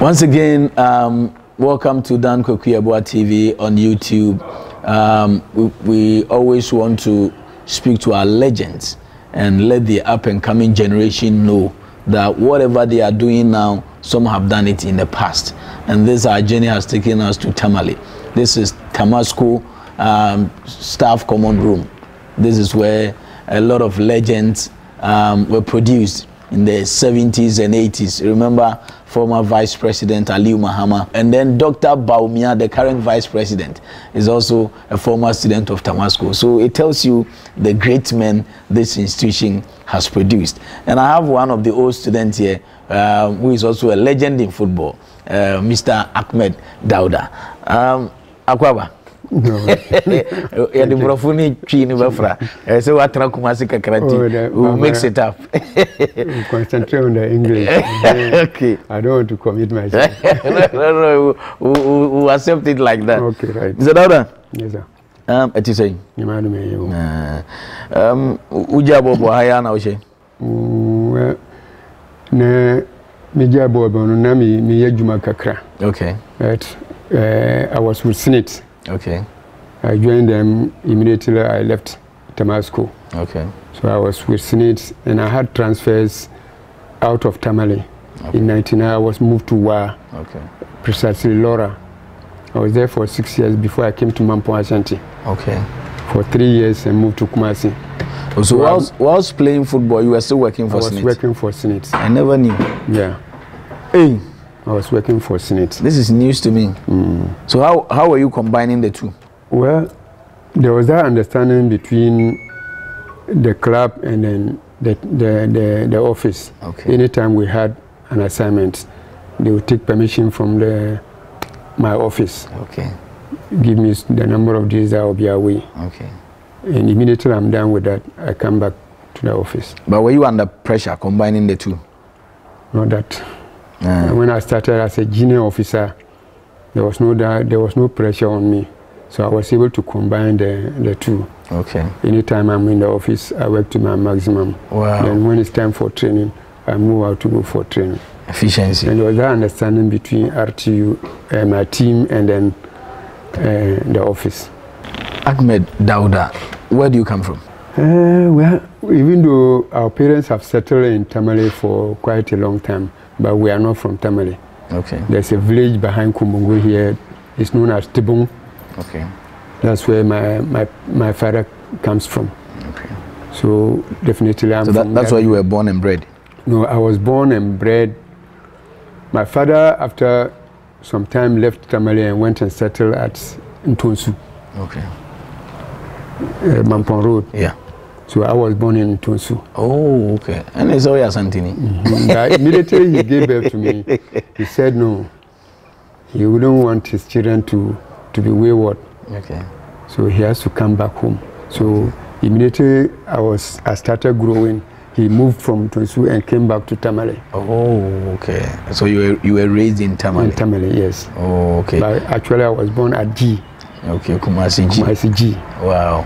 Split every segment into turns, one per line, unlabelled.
Once again, um, welcome to Dan Kwaku Yeboah TV on YouTube. Um, we, we always want to speak to our legends and let the up and coming generation know that whatever they are doing now, some have done it in the past. And this our journey has taken us to Tamale. This is Tamasco um, staff common room. This is where a lot of legends um, were produced in the 70s and 80s. Remember former Vice President Aliu Mahama. And then Dr. Bawumia, the current Vice President, is also a former student of Tamasco. So it tells you the great men this institution has produced. And I have one of the old students here uh, who is also a legend in football, uh, Mr. Ahmed Dauda. Um, Akwaba. Yɛde borɔfo no twii no bɛfra ɛɛ sɛ woatena kuma se kakra nti mix it up
Concentrate on the English.
okay
I don't want to commit myself.
no, no, no, we, we, we accept it like that.
Okay, right.
Mr. Dauda,
Yes, sir.
um, ɛte sɛ
Nyama no me yo.
um, wogya bɔbɔ ha yɛ ana wohyɛ
na megya no na me me adwuma kakra.
okay
uh, I was with Senate.
Okay
I joined them immediately I left Tamasco.
okay
So I was with Senate and I had transfers out of Tamale. Okay. In 99 I was moved to Wa,
okay
precisely Lawra. I was there for six years before I came to Mampong Ashanti.
okay
For three years and moved to Kumasi.
Oh, so whilst, whilst playing football you were still working
I
for
was
Senate
working for Senate.
I never knew
Yeah,
hey
I was working for Senate.
this is news to me mm. so how, how are you combining the two
Well, there was that understanding between the club and then the, the, the, the office.
Okay.
Anytime we had an assignment, they would take permission from the, my office,
okay
give me the number of days I will be away.
okay
And immediately I'm done with that, I come back to the office.
but were you under pressure combining the two
Not that.
Ah.
When I started as a junior officer, there was no there was no pressure on me. So I was able to combine the, the two.
okay
Anytime I'm in the office, I work to my maximum.
Wow.
Then when it's time for training, I move out to go for training.
efficiency
And there was that understanding between RTU, uh, my team, and then uh, the office.
Ahmed Dauda where do you come from
Uh, well, even though our parents have settled in Tamale for quite a long time, but we are not from Tamale.
okay
There's a village behind Kumbungu here. It's known as Tibung.
okay
That's where my, my, my father comes from.
okay
So definitely I'm
so that, that's
that
where you were born and bred
No, I was born and bred. My father, after some time, left Tamale and went and settled at Ntonsu,
okay
uh, Mampon Road.
yeah
So I was born in Ntonsu.
Oh, okay. And it's Oya Santini.
but immediately he gave birth to me, he said no. He wouldn't want his children to, to be wayward.
Okay.
So he has to come back home. So immediately I was I started growing. He moved from Tonsu and came back to Tamale.
Oh, okay. So you were you were raised in Tamale.
In Tamale, yes.
Oh, okay.
But actually I was born at G,
okay, Kumasi G.
Kumasi G.
Wow.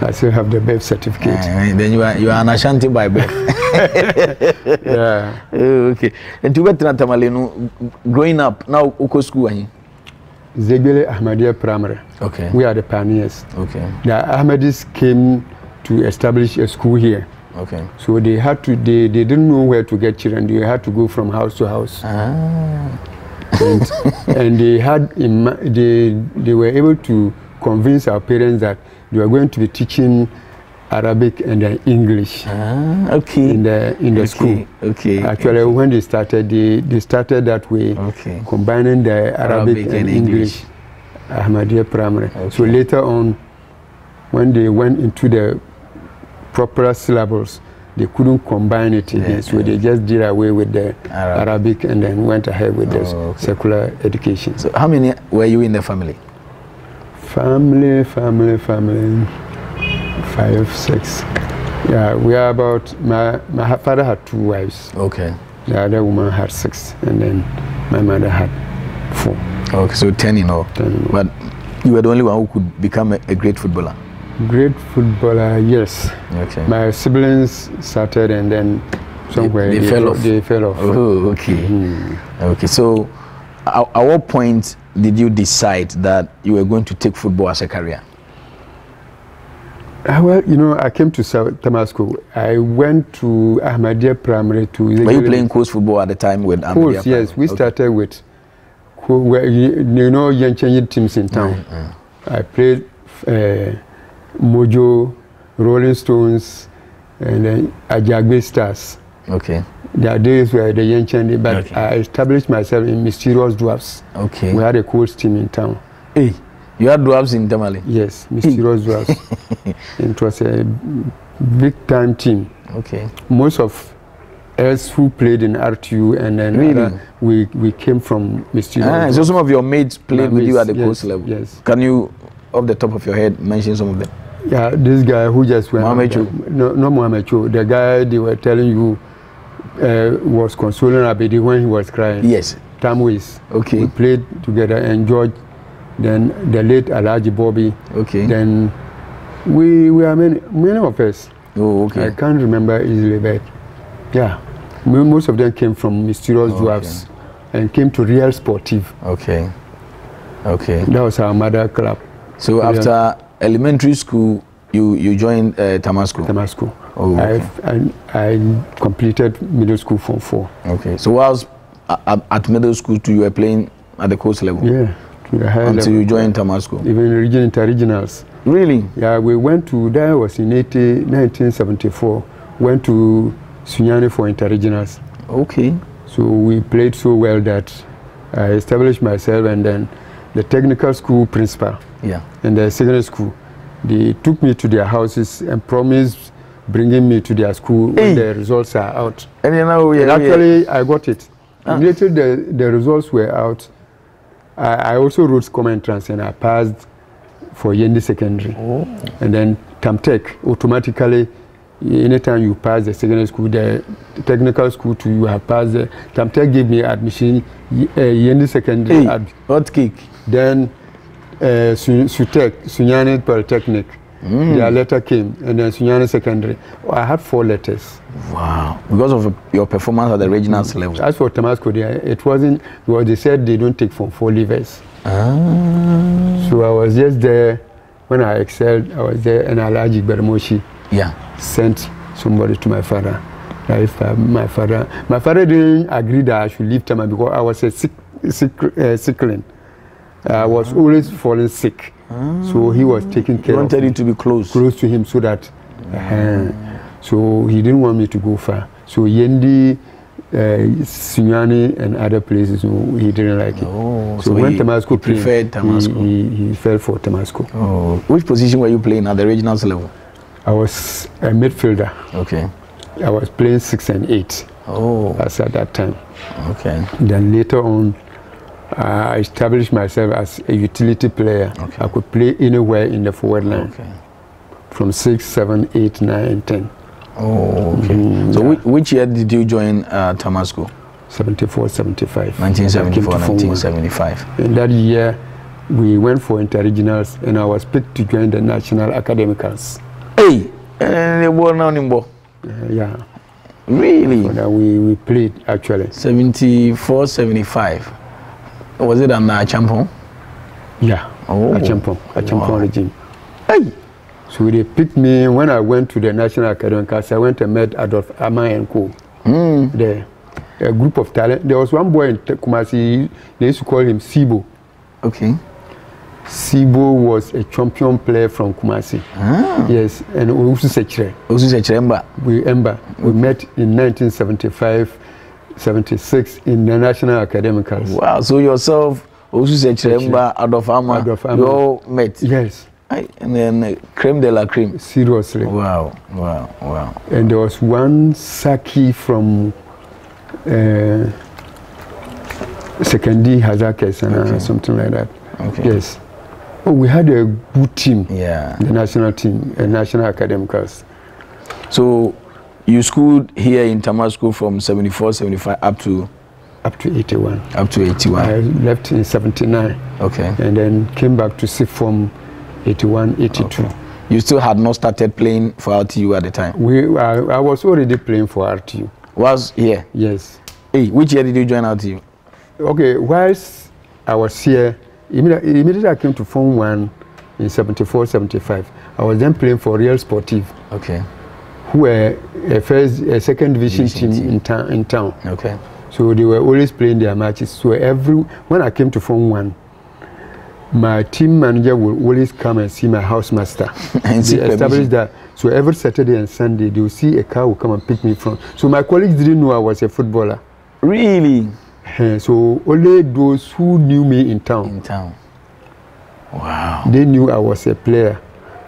I still have the birth certificate.
Eh, then you are you are an Ashanti by birth.
yeah.
oh, okay. And to Tamale, no, growing up now, uko school ahi.
Zegbele Ahmadiyya Primary.
Okay.
We are the pioneers.
Okay.
The Ahmadis came to establish a school here.
Okay.
So they had to, they, they didn't know where to get children. They had to go from house to house.
Ah.
And, and they had, they, they were able to convince our parents that they were going to be teaching Arabic and then English
Ah. Okay.
in the, in the
okay.
school.
Okay.
Actually, when they started, they, they started that way,
Okay.
combining the Arabic,
Arabic
and,
and
English. Ahmadiyya Primary. So later on, when they went into the proper syllables, they couldn't combine it again.
Yeah,
so
yeah.
they just did away with the
Arabic.
Arabic, and then went ahead with the
Oh, okay.
secular education.
So how many were you in the family?
Family, family, family, five, six. Yeah, we are about, my, my father had two wives.
Okay.
The other woman had six, and then my mother had four.
Okay. So ten in all.
Ten in all.
But you were the only one who could become a, a great footballer.
Great footballer, yes.
Okay.
My siblings started and then somewhere
they fell off.
They fell off.
Oh, okay.
Mm.
Okay. So at, at what point did you decide that you were going to take football as a career?
Uh, well, you know, I came to South Damascus. I went to Ahmadiyya Primary to.
Were you playing colts football at the time with Ahmadiyya? Primary?
yes. We
Okay.
started with, you know, Yenchenyi teams in town.
Mm,
I played uh, Mojo, Rolling Stones, and then Ajagbe Stars.
Okay.
Their days were the Yenchenyi, but
Okay.
I established myself in Mysterious Dwarfs.
Okay.
We had a coach team in town.
hey, you had dwarfs in Tamale.
Yes, Mysterious Dwarfs. it was a big time team.
Okay.
most of us who played in RTU and then
Really?
other, we, we came from Mysterious.
Ah, so some of your mates played
My
with you at the
mates, colts
level.
yes.
Can you, off the top of your head, mention some of them?
yeah, this guy who just went.
Mohamed
the- No, not Mohamed Cho. The guy they were telling you uh, was consoling Abedi when he was crying.
Yes.
Tamwis.
Okay.
We played together and George, then the late Alaji Bobby.
Okay.
Then we, we are many, many of us.
oh, okay.
I can't remember easily, but yeah, mo- most of them came from Mysterious
Okay.
Dwarfs and came to Real Sportive.
Okay. Okay.
That was our mother club,
So
Yeah.
after elementary school, you you joined uh, Tamasco.
Damascus.
Oh, okay.
I, I, I completed middle school from four.
Okay. So whilst at middle school, too, you were playing at the colts level
Yeah, to the higher
until
level.
you joined Tamasco.
Even region interregionals.
Really?
Yeah, we went to, that was in 80, 1974, went to Sunyani for interregionals.
Okay.
So we played so well that I established myself and then the technical school principal
Yeah.
and the secondary school, they took me to their houses and promised bringing me to their school
Hey.
when the results are out.
And you know,
And
yeah,
actually, I got it.
Ah.
Immediately the, the results were out, I, I also wrote common entrance and I passed for Yendi Secondary.
Oh.
And then Tamtech, automatically, anytime you pass the secondary school, the technical school too, you have passed the, Tamtech gave me admission, uh, Yendi Secondary,
Hey,
ad-
hot cake.
then uh, Su- Sunyani Polytechnic.
Mm.
Their letter came, and then Sunyani Secondary. I had four letters.
Wow. Because of your performance at the regionals level.
As for Tamasco, it wasn't because they said they don't take from four levers.
Ah.
So I was just there when I excelled. I was there, and Alaji Bermoshi
Yeah.
sent somebody to my father. If uh, my father, my father didn't agree that I should leave Tama because I was a sick, sick, uh, sickling. I was always falling sick, so he was taking
He
care of
wanted you to be close.
close to him so that uh, so he didn't want me to go far so yendi uh, Sunyani and other places no, he didn't like it
Oh,
so,
so
when
he-
Tamasco
he
came,
preferred Tamasco.
he, he, he fell for Tamasco
Oh. Which position were you playing at the regionals level?
I was a midfielder
Okay.
I was playing six and eight
Oh.
as at that time
Okay.
then later on I established myself as a utility player
Okay.
I could play anywhere in the forward line
Okay.
from six seven eight nine and ten
Oh, okay.
Mm,
so
yeah.
which, which year did you join uh, Tamasco?
74 75
1974,
I came to Form One.
1975.
In that year, we went for interregionals, and I was picked to join the National Academicals.
Hey, eh, the ball now in ball.
Uh, yeah,
Really?
so that we, we played actually.
74, 75. Was it an champion?
Yeah,
Oh.
a champion, a champion
Wow.
regime.
Hey.
So they picked me when I went to the National Academicals. I went and met Adolf Ama and Co.
Mm.
There, a group of talent. There was one boy in Kumasi. They used to call him Sibo.
Okay.
Sibo was a champion player from Kumasi.
Ah.
Yes, and Owusu Sechere.
Also, say Chiremba.
we remember we met in 1975 76 in the national academicals
Wow. So yourself, also say Chiremba, Adolf Ama,
Adolf Ama.
you all met.
yes
And then uh, creme de la creme.
seriously
Wow. Wow. Wow.
and there was one saki from uh, Sekendi Hazakes and
Okay.
uh, something like that
Okay.
yes oh we had a good team
Yeah.
the national team uh, national academicals
So you schooled here in Tamasco from 74, 75 up to
up to 81
up to 81.
I left in 79
Okay.
and then came back to sixth form 81 82
Okay. You still had not started playing for RTU at the time.
We, I, I was already playing for RTU.
Was here.
Yes.
Hey, which year did you join RTU?
Okay. Whilst I was here. Immediately, immediately I came to Form 1 in 74, 75. I was then playing for Real Sportive,
Okay.
Who were a first, a second division,
Division
team,
team.
In, town, in town.
Okay.
So they were always playing their matches. So every when I came to Form 1, my team manager will always come and see my housemaster.
And
they established that. So every Saturday and Sunday, they will see a car will come and pick me from. So my colleagues didn't know I was a footballer.
Really?
Eh, So only those who knew me in town,
In town. Wow.
they knew I was a player.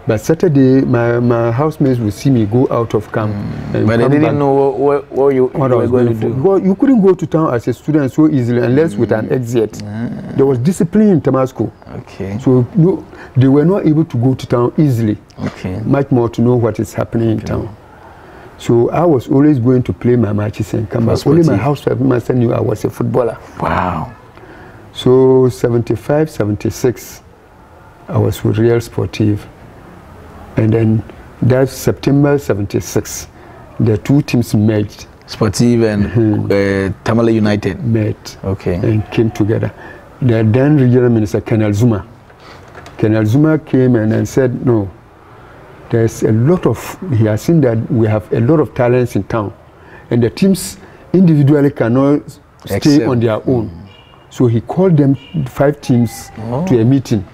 But Saturday, my, my housemates would see me go out of camp. Hmm. and
But they didn't know what, what, what you,
what
you
I
were
was
going to do.
Because you couldn't go to town as a student so easily unless with an hmm. exit. Ah. There was discipline in Tamasco.
Okay.
So no, they were not able to go to town easily,
Okay.
much more to know what is happening in town. So I was always going to play my matches and come back. Only my
housewife
house master knew I was a footballer.
Wow.
So 75, 76, I was with Real Sportive. And then that's September 76. The two teams merged,
Sportive and uh, Tamale United.
met
Okay.
and came together. The then regional minister, Colonel Zuma. Colonel Zuma came and, and said, no, there's a lot of, he has seen that we have a lot of talents in town. And the teams individually cannot stay
Excel.
on their own. So he called them, five teams, to a meeting.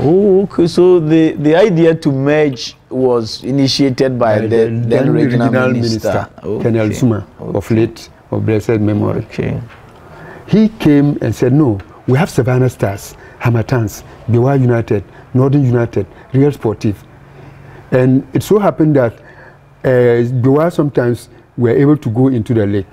Oh, okay. So the, the idea to merge was initiated by, the, then, regional, minister.
Colonel
Okay.
Zuma, of late, of blessed memory.
Okay.
He came and said, No, we have Savannah Stars, Hamatans, Bewa United, Northern United, Real Sportive. And it so happened that uh, Bewa sometimes were able to go into the league.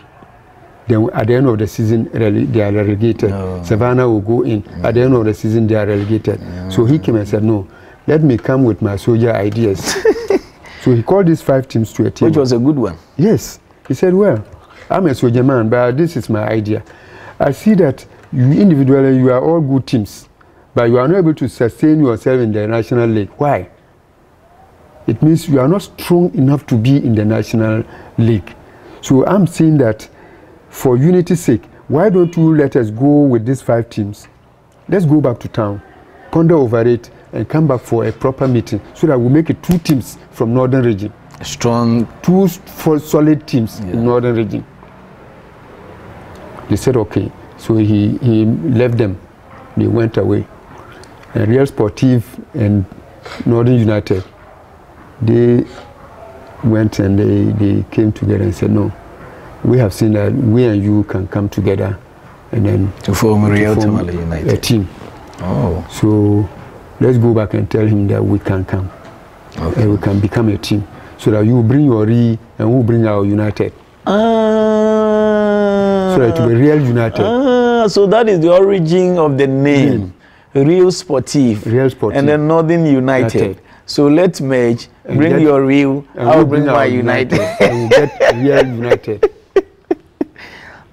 Then at the end of the season, they are relegated.
Oh.
Savannah will go in. At the end of the season, they are relegated. So he came and said, No, let me come with my soldier ideas. so he called these five teams to a team.
Which was a good one.
Yes. He said, Well, I'm a soldier man, but this is my idea. I see that you individually, you are all good teams, but you are not able to sustain yourself in the national league. Why? It means you are not strong enough to be in the national league. So I'm saying that for unity's sake, why don't you let us go with these five teams? Let's go back to town, ponder over it, and come back for a proper meeting so that we make it two teams from northern region
Strong.
two for solid teams in northern region. They said okay, so he, he left them. They went away. And Real Sportive and Northern United, they went and they, they came together and said, no, we have seen that we and you can come together and then
To form
to form a team.
Oh.
So let's go back and tell him that we can come
Okay.
and we can become a team so that you bring your re and we'll bring our united
Ah.
so that it will be real united
Ah, so that is the origin of the name. Real Sportive.
Real Sportive.
And then Northern United.
United.
So let's merge.
And
bring
get-
your real. I'll
we'll
bring my
our
United.
and we'll get real united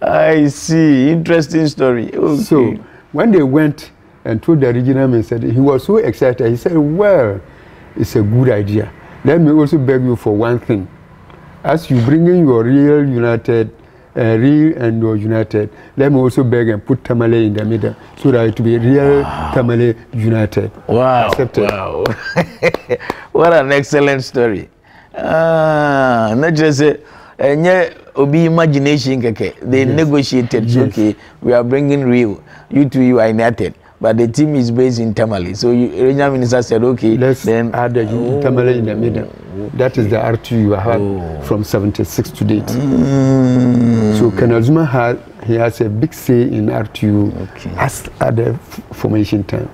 I see. Interesting story. Okay.
so when they went and told the regional minister he was so excited he said well it's a good idea let me also beg you for one thing as you bring in your real united uh, real and your united let me also beg and put tamale in the middle so that it will be real tamale united
Wow.
Accepted.
Wow. what an excellent story. Ah, not just say, enye obi imagination keke. They negotiated. So,
Yes.
okay, we are bringing real. You two, you are united. But the team is based in Tamale. So, you, regional minister said, okay,
Let's
then
add the
Oh.
tamale in the middle. That is the R2 you had
Oh.
from 76 to date.
Mm,
So Kanazuma had he has a big say in R2
Okay.
as at the formation time.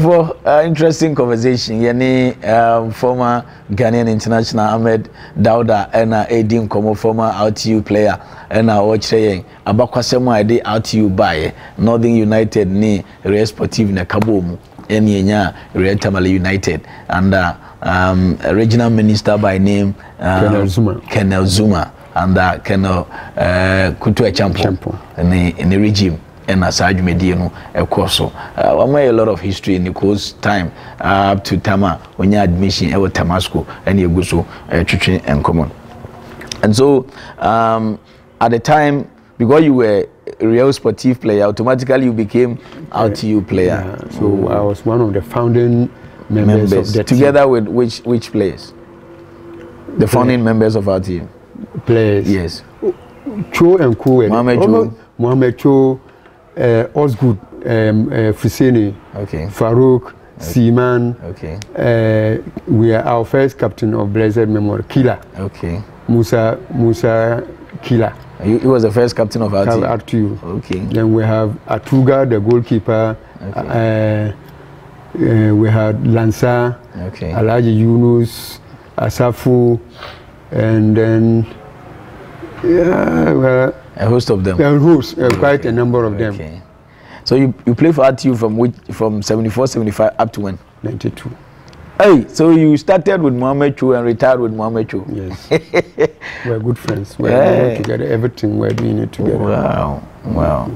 For uh, interesting conversation. Yɛne um, former Ghanaian international Ahmed Dauda ɛna ɛdi nkɔmɔ former RTU player ɛna ɔkyerɛ yɛn abakwasɛm a yɛde RTU baeɛ Northern United ne Real Sportive na ɛka mu ɛne yɛnya Real Tamale United uh, um, regional minister by name um,
Colonel Zuma.
Colonel Zuma uh, Colonel uh, Kutu Echampo. ne ne regime ɛna saa dwumadie no ɛkɔ so uh, a lot of history in Nicole's time uh, up to time a wɔnya admission ɛwɔ Tamasco ɛne ɛgu so ɛtwitwe nkɔmmɔ and so um, at the time because you were a Real sportive player, automatically you became RTU player.
Yeah, so I was one of the founding members,
Members
of the
together with which which players? The founding members of our
team, players.
Yes.
Cho and
Mohamed Cho.
Mohamed Cho, uh, Osgood, um, uh, Fuseni,
Okay.
Farouk, Seaman.
Okay.
Uh, we are our first captain of blessed memory, Kila,
Okay.
Musa Musa Kila,
He, he was the first captain of RTU.
RTU.
Okay.
Then we have Atuga, the goalkeeper. Uh, uh, we had Lansa,
Okay.
Alaji Yunus, Asafu, and then yeah, well,
A host of them.
there was uh, quite a number of them.
Okay. So you, you play for RTU from which from 74, 75 up to when?
92.
Hey, so you started with Mohamed Chu and retired with Mohamed Chu.
Yes. we're good friends. We're
Yeah.
working together. Everything we're doing it together.
Wow, wow.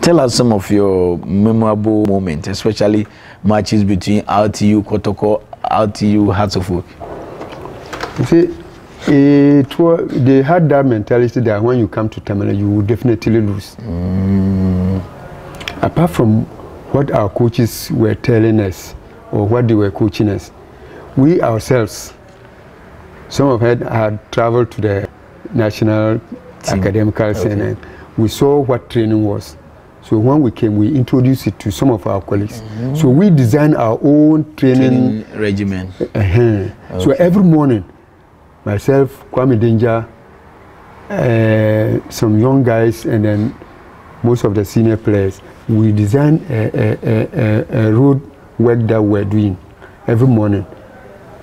Tell us some of your memorable moments, especially matches between RTU Kotoko, RTU Hearts of Oak.
You see, it was, they had that mentality that when you come to Tamale, you will definitely lose. Apart from what our coaches were telling us or what they were coaching us, we ourselves, some of us had traveled to the National Academical Center. We saw what training was. So when we came, we introduced it to some of our colleagues. So we designed our own training
Training regimen.
uh-huh. So every morning, myself, Kwame Danger, uh, some young guys, and then most of the senior players, we design a, a, a, a, road work that we're doing every morning.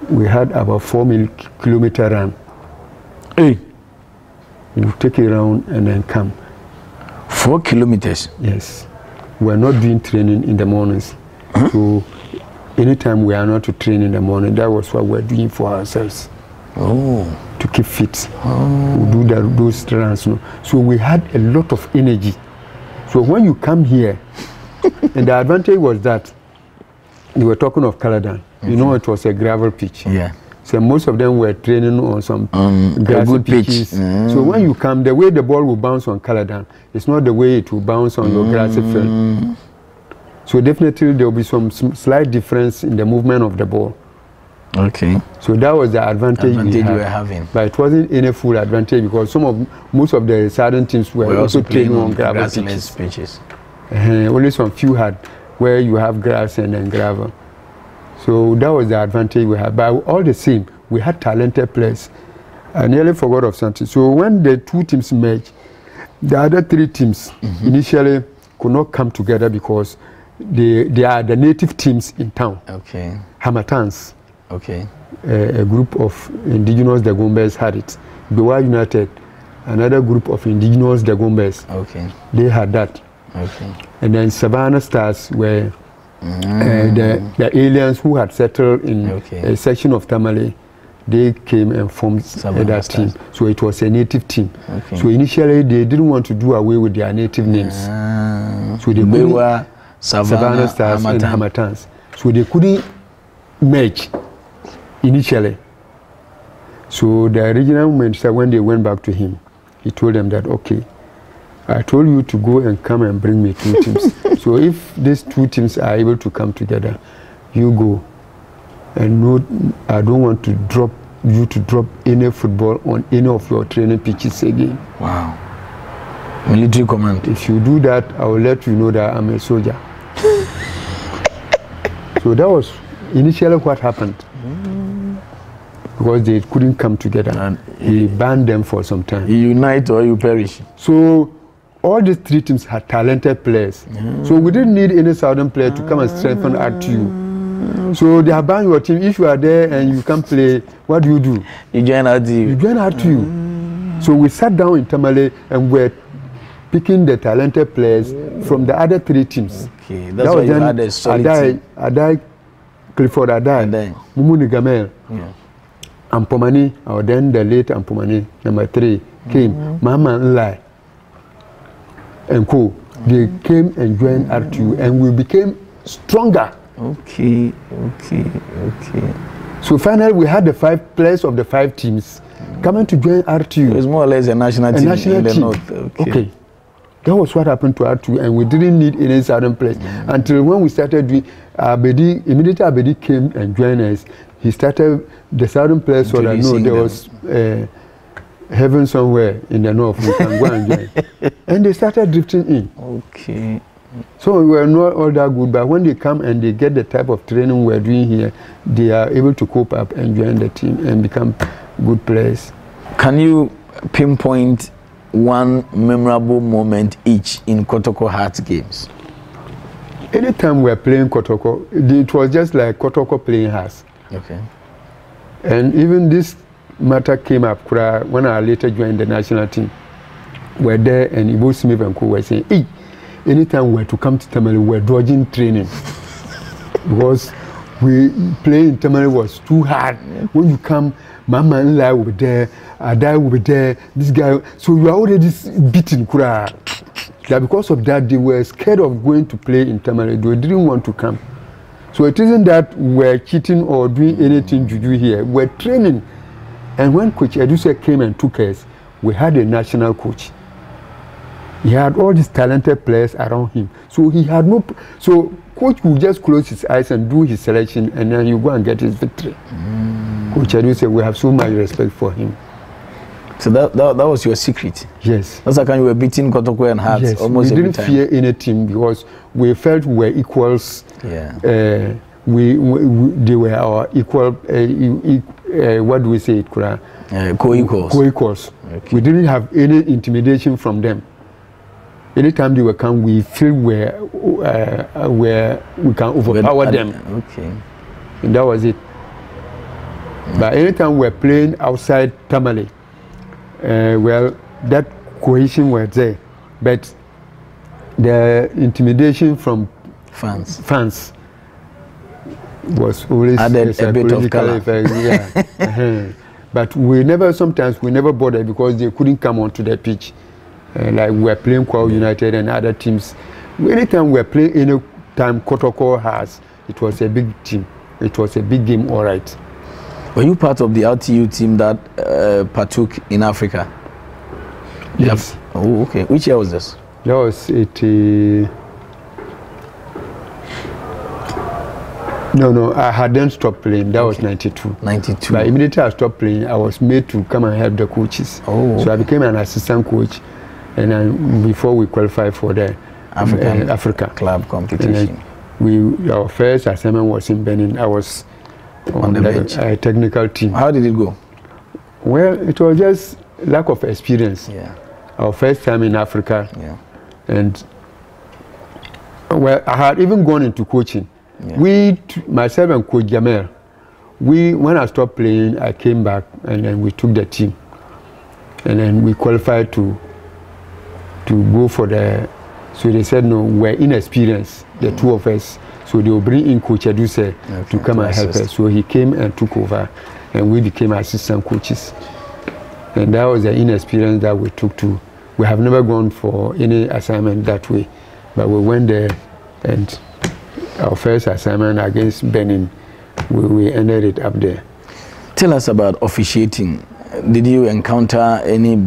We had about four mil kilometer run.
Hey,
We take it around and then come.
four kilometers.
Yes. We're not doing training in the mornings. So anytime we are not to train in the morning, that was what we're doing for ourselves.
Oh,
to keep fit. We do that, those runs. No? So we had a lot of energy. So when you come here, and the advantage was that you were talking of Caladan. You know, it was a gravel pitch.
yeah.
So most of them were training on some
Um,
grassy
good pitch.
pitches.
Mm.
So when you come, the way the ball will bounce on Caladan, it's not the way it will bounce on your grassy field. So definitely there will be some slight difference in the movement of the ball.
Okay.
So that was the advantage,
Advantage
we
you
had.
were having.
But it wasn't any full advantage because some of most of the southern teams were
We're
also,
also playing on
on gravel
grassless
pitches.
pitches.
Uh, only some few had where you have grass and then gravel. So that was the advantage we had. But all the same, we had talented players. I nearly forgot of something. So when the two teams merged, the other three teams initially could not come together because they, they are the native teams in town.
Okay.
Hamatans,
Okay.
a, a group of indigenous Dagombes had it. Bewa United, another group of indigenous Dagombes,
Okay.
they had that.
Okay.
And then Savannah Stars were uh, the, the aliens who had settled in
Okay.
a section of Tamale. They came and formed
Savannah
that team. So it was a native team.
Okay.
So initially they didn't want to do away with their native names.
Ah,
So they
Bewa, Savannah,
Savannah Stars and Hamatans. So they couldn't merge initially. So the original minister, when they went back to him, he told them that, okay, I told you to go and come and bring me two teams. so if these two teams are able to come together, you go. And no, I don't want to drop you to drop any football on any of your training pitches again.
Wow. Military command.
If you do that, I will let you know that I'm a soldier. so that was initially what happened. Because they couldn't come together.
And
he banned them for some time.
You unite or you perish.
So all these three teams had talented players. So we didn't need any southern player to come and strengthen RTU. So they have banned your team. If you are there and you can play, what do you do?
You join
You
RTU.
join RTU. So we sat down in Tamale and we're picking the talented players from the other three teams.
Okay. That's why you had a solid
Adai,
team.
Adai, Clifford Adai,
Adai.
Mumuni Gamel,
Yeah.
Ampomani, or then the late Ampomani, number three, came. Mama Nlai and co. They came and joined RTU and we became stronger.
Okay. Okay. Okay.
So finally we had the five players of the five teams coming to join RTU.
It's more or less a national
a
team
national
in the
team.
north. Okay.
okay. That was what happened to our two, and we didn't need any southern players
Mm.
until when we started doing Abedi. Immediately Abedi came and joined us. He started the southern players so I
know,
there
them.
was uh, heaven somewhere in the north. We can go and join, and they started drifting in.
Okay.
So we were not all that good, but when they come and they get the type of training we're doing here, they are able to cope up and join the team and become good players.
Can you pinpoint one memorable moment each in Kotoko Hearts games?
Anytime we're playing Kotoko, it was just like Kotoko playing us.
Okay.
And even this matter came up kura, when I later joined the national team. We're there and Ibo Smith and Co were saying, hey, anytime we're to come to Tamale, we're dodging training. because we playing in Tamale was too hard. When you come, Mama Nla will be there, Ada will be there, this guy. So you are already beaten kura. That because of that, they were scared of going to play in Tamale. They didn't want to come. So it isn't that we're cheating or doing anything do here. We're training. And when Coach Eduse came and took us, we had a national coach. He had all these talented players around him. So he had no. So coach would just close his eyes and do his selection, and then you go and get his victory. Mm. Coach Eduse, we have so much respect for him.
So that, that, that was your secret.
Yes.
That's how come you were beating Kotoko and Hearts
yes.
almost
we
every
didn't
time.
fear any team because we felt we were equals.
Yeah.
uh, we, we, we they were our equal uh, e- e- uh, what do we say it Kura?
Uh, co-equals.
co-equals
Okay.
we didn't have any intimidation from them anytime they were come we feel where uh, where we can overpower them
Okay.
and that was it but anytime we're playing outside Tamale uh, well that cohesion was there but the intimidation from
Fans.
fans was always
Added a bit of colour.
effect, yeah. Uh-huh. But we never, sometimes we never bothered because they couldn't come onto the pitch. Uh, like we were playing Kwao United and other teams. Anytime we were playing, any time Kotoko has, it was a big team. It was a big game, all right.
Were you part of the RTU team that uh, partook in Africa?
Yes.
Oh, okay. Which year was this?
That was it. Uh, no, no, I hadn't stopped playing. That was 92.
92.
But immediately I stopped playing, I was made to come and help the coaches.
Oh,
So I became an assistant coach, and then before we qualified for the
African
uh, Africa,
Club competition.
we our first assignment was in Benin. I was
On the bench.
uh, technical team.
How did it go?
Well, it was just lack of experience.
Yeah.
Our first time in Africa,
Yeah.
and well, I had even gone into coaching.
Yeah.
We, myself and Coach Jamel, we when I stopped playing, I came back and then we took the team, and then we qualified to to go for the. So they said no, we're inexperienced, the two of us. So they will bring in Coach Eduse
Okay,
to come
to
and help us. So he came and took over, and we became assistant coaches. And that was the inexperience that we took to. We have never gone for any assignment that way, but we went there, and our first assignment against Benin, we, we ended it up there.
Tell us about officiating. Did you encounter any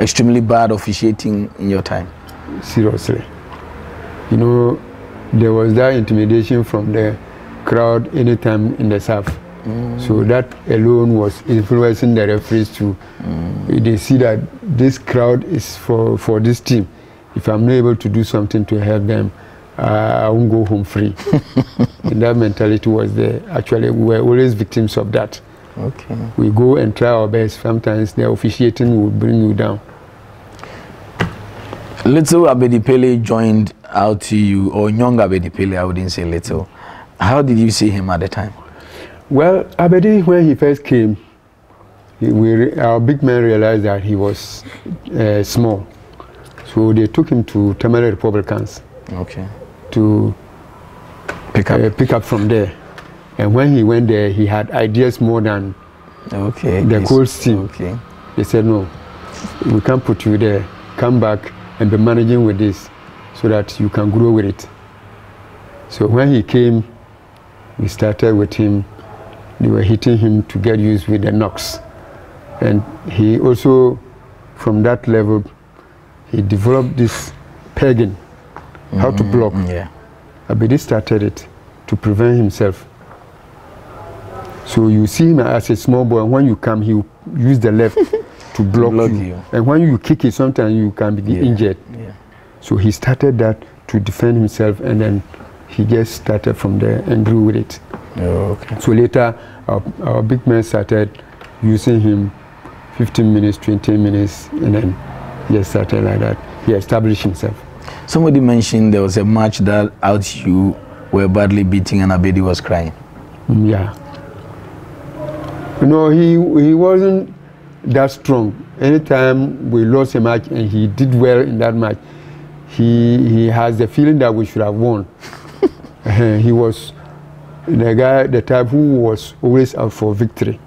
extremely bad officiating in your time?
Seriously, you know, there was that intimidation from the crowd anytime in the south. So that alone was influencing the referees to. They see that this crowd is for, for this team. If I'm not able to do something to help them, uh, I won't go home free. and that mentality was there. Actually, we were always victims of that.
Okay.
We go and try our best. Sometimes the officiating will bring you down.
Little Abedi Pele joined RTU, or young Abedi Pele, I wouldn't say little. How did you see him at the time?
Well, Abedi, when he first came, he, we, our big man realized that he was uh, small. So they took him to Tamale Republicans
Okay.
to
Pick up.
uh, pick up from there. And when he went there, he had ideas more than
okay.
the
this-
coach team.
Okay.
They said, no, we can't put you there. Come back and be managing with this so that you can grow with it. So when he came, we started with him. They were hitting him to get used with the knocks. And he also, from that level, he developed this pegging, how to mm-hmm. block.
Mm, yeah.
Abedi started it to prevent himself. So you see him as a small boy, and when you come, he will use the left to block,
block
you.
you.
And when you kick it, sometimes you can be
Yeah.
injured.
Yeah.
So he started that to defend himself, and then he just started from there and grew with it.
Oh, okay.
So later, our, our big man started using him 15 minutes, 20 minutes, and then he just started like that. He established himself.
Somebody mentioned there was a match that out you were badly beating and Abedi was crying.
Mm, Yeah. You know, he, he wasn't that strong. Anytime we lost a match and he did well in that match, he, he has the feeling that we should have won. Uh, he was the guy, the type who was always out for victory.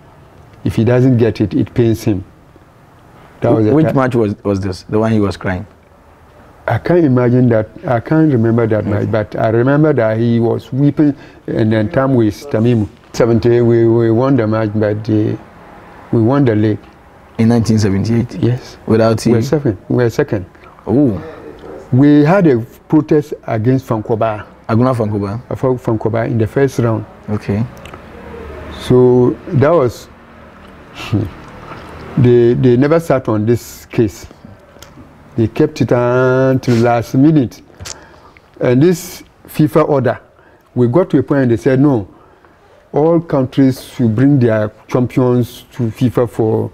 If he doesn't get it, it pains him. That was
Which match was, was this? The one he was crying?
I can't imagine that. I can't remember that much, but I remember that he was weeping, and then time with Tamimu. 70, we, we won the match, but the, we won the league.
In 1978?
Yes.
Without
We
him?
were second. We were second.
Oh,
We had a protest against Fankoba,
Agona Fankuba.
Fankoba in the first round.
Okay.
So that was. they, they never sat on this case. They kept it until last minute. And this FIFA order, we got to a point and they said, no, all countries should bring their champions to FIFA for,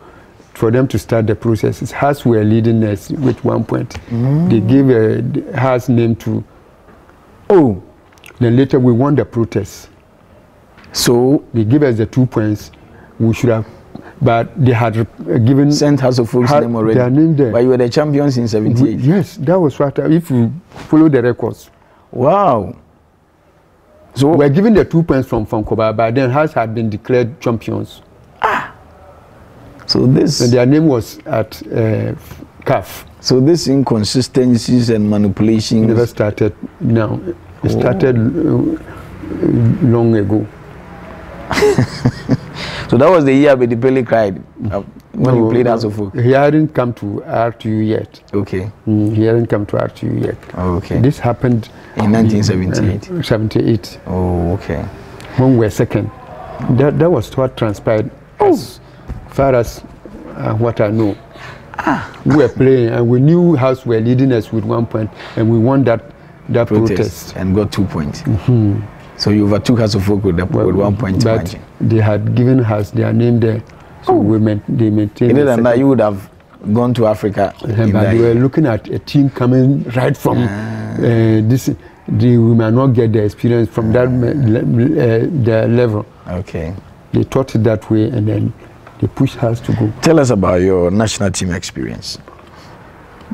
for them to start the process. It's Hearts were leading us with one point. They gave a Hearts name to.
Oh,
Then later we won the protest.
so
They gave us the two points. We should have, but they had uh, given
sent House of
had
name already.
their name there.
But you were the champions in 78.
Yes, that was what. I- If you follow the records,
Wow. So,
we were given the two points from Fankoba, but then Hearts had been declared champions,
so this
and their name was at uh, CAF.
so this inconsistencies and manipulations
Never started now. It started uh, long ago.
So that was the year Abedi Pele cried uh, when
No,
he played
no,
Folk.
He hadn't come to RTU yet.
Okay.
Mm, he hadn't come to RTU yet.
Okay.
This happened
In 1978.
uh, 78.
Oh, okay.
when we were second. That, that was what transpired as far as uh, what I know. We were playing and we knew House were leading us with one point and we won that, that
Protest,
protest.
and got two points. So you overtook Hearts of Oak with, the, with one point
but
margin.
they had given us their name there. So we main, they maintained
Other than that, you would have gone to Africa. In
but they were looking at a team coming right from uh, this. They, we might not get the experience from that uh, the level.
Okay.
They thought it that way, and then they pushed us to go.
Tell us about your national team experience.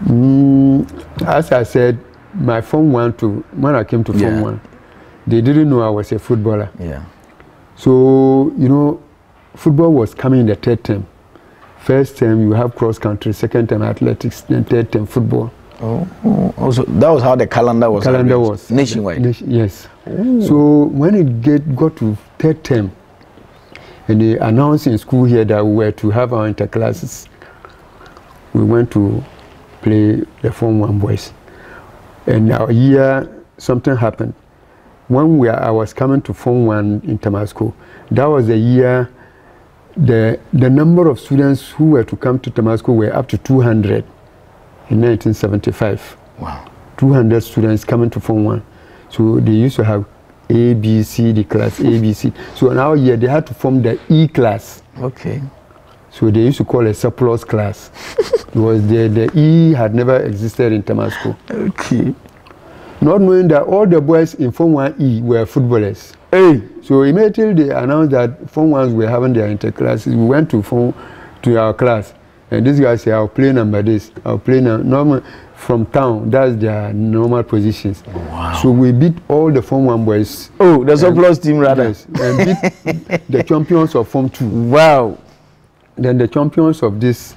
Mm, as I said, my form one to when I came to form
Yeah.
one, they didn't know I was a footballer.
Yeah.
So you know, football was coming in the third term. First term you have cross country, second term athletics, then third term football.
Oh, oh, also that was how the calendar was.
Calendar
arranged.
was
nationwide.
Nation- yes. So when it get got to third term, and they announced in school here that we were to have our interclasses, we went to play the Form One boys. And our year, something happened. When we I was coming to Form One in Tamasco, that was the year. The the number of students who were to come to Tamasco were up to 200 in 1975.
Wow.
200 students coming to Form 1. So they used to have A, B, C, the class A, B, C. So now year, they had to form the E class.
Okay.
So they used to call a surplus class. because the, the E had never existed in Tamasco.
Okay.
Not knowing that all the boys in Form 1E were footballers.
Hey.
So immediately they announced that Form 1s were having their interclasses. We went to form, to our class. And this guy said, I'll play number this, I'll play number, normal, from town, that's their normal positions.
Wow.
So we beat all the Form 1 boys.
Oh, the surplus team rather.
Yes, and beat the champions of Form 2.
Wow.
Then the champions of this,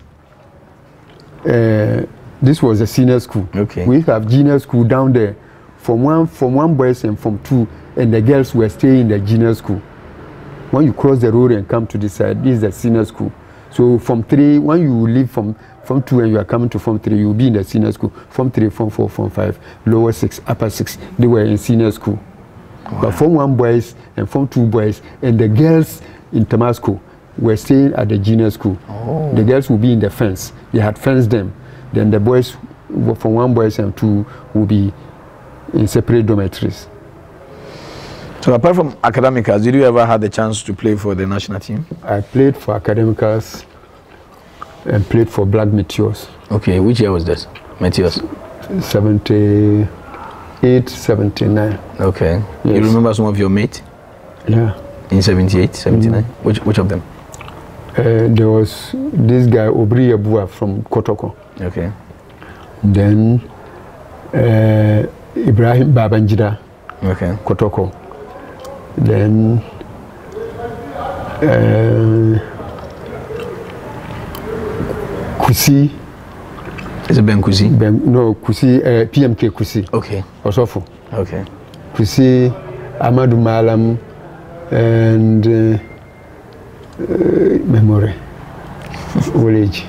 uh, this was a senior school.
Okay.
We have junior school down there. From one, from one boys and from two, and the girls were staying in the junior school. When you cross the road and come to this side, this is the senior school. So from three, when you leave from from two and you are coming to form three, you'll be in the senior school. Form three, form four, form five, lower six, upper six. They were in senior school. But form one boys and form two boys and the girls in Tamasco were staying at the junior school.
Oh.
The girls will be in the fence. They had fenced them. Then the boys from one boys and two will be in separate dormitories.
So apart from academicals, did you ever have the chance to play for the national team?
I played for academicals and played for Black Meteors.
Okay, which year was this? Matthias.
78, 79.
Okay. You
Yes.
remember some of your mates
Yeah.
in 78, 79? Which, which of them?
Uh, there was this guy, Obri Yabua from Kotoko.
Okay.
Then uh, Ibrahim Babangida,
Okay.
Kotoko. Then uh, Kusi,
Is it Ben Kusi?
ben, no, Kusi, uh, PMK Kusi,
Okay.
Osofo.
Okay.
Kusi, Amadou Malam, and uh, uh, memory, old age.